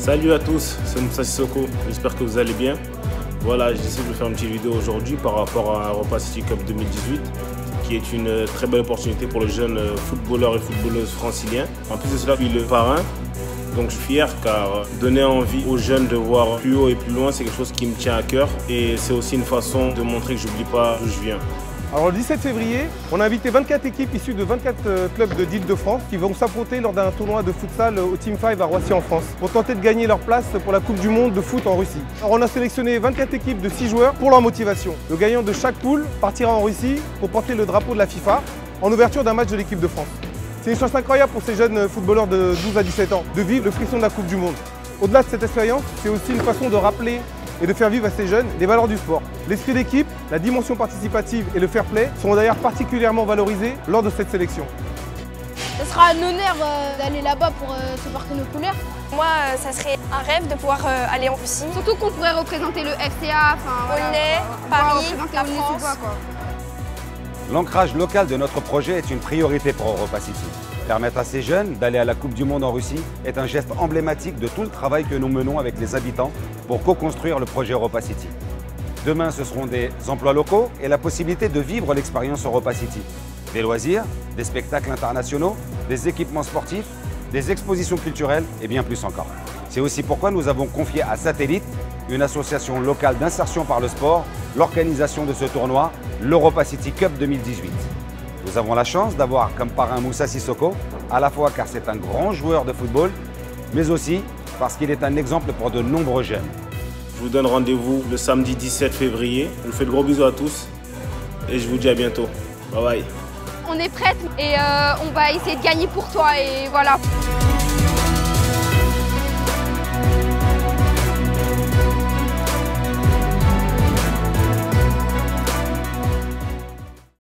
Salut à tous, c'est Moussa Sissoko, j'espère que vous allez bien. Voilà, j'ai décidé de faire une petite vidéo aujourd'hui par rapport à Europa City Cup 2018 qui est une très belle opportunité pour les jeunes footballeurs et footballeuses franciliens. En plus de cela, je suis le parrain, donc je suis fier car donner envie aux jeunes de voir plus haut et plus loin, c'est quelque chose qui me tient à cœur et c'est aussi une façon de montrer que j'oublie pas d'où je viens. Alors le 17 février, on a invité 24 équipes issues de 24 euh, clubs de d'Île-de-France qui vont s'affronter lors d'un tournoi de futsal au Team 5 à Roissy en France pour tenter de gagner leur place pour la Coupe du Monde de foot en Russie. Alors on a sélectionné 24 équipes de 6 joueurs pour leur motivation. Le gagnant de chaque poule partira en Russie pour porter le drapeau de la FIFA en ouverture d'un match de l'équipe de France. C'est une chance incroyable pour ces jeunes footballeurs de 12 à 17 ans de vivre le frisson de la Coupe du Monde. Au-delà de cette expérience, c'est aussi une façon de rappeler et de faire vivre à ces jeunes les valeurs du sport. L'esprit d'équipe, la dimension participative et le fair play seront d'ailleurs particulièrement valorisés lors de cette sélection. Ce sera un honneur euh, d'aller là-bas pour euh, se porter nos couleurs. Moi, euh, ça serait un rêve de pouvoir aller en Russie. Surtout qu'on pourrait représenter le FCA, enfin, Paris, la France. L'ancrage local de notre projet est une priorité pour Europa City. Permettre à ces jeunes d'aller à la Coupe du Monde en Russie est un geste emblématique de tout le travail que nous menons avec les habitants pour co-construire le projet Europa City. Demain, ce seront des emplois locaux et la possibilité de vivre l'expérience Europa City. Des loisirs, des spectacles internationaux, des équipements sportifs, des expositions culturelles et bien plus encore. C'est aussi pourquoi nous avons confié à Satellite, une association locale d'insertion par le sport, l'organisation de ce tournoi, l'Europa City Cup 2018. Nous avons la chance d'avoir comme parrain Moussa Sissoko, à la fois car c'est un grand joueur de football, mais aussi parce qu'il est un exemple pour de nombreux jeunes. Je vous donne rendez-vous le samedi 17 février. Je vous fais de gros bisous à tous et je vous dis à bientôt. Bye bye. On est prête et euh, on va essayer de gagner pour toi et voilà.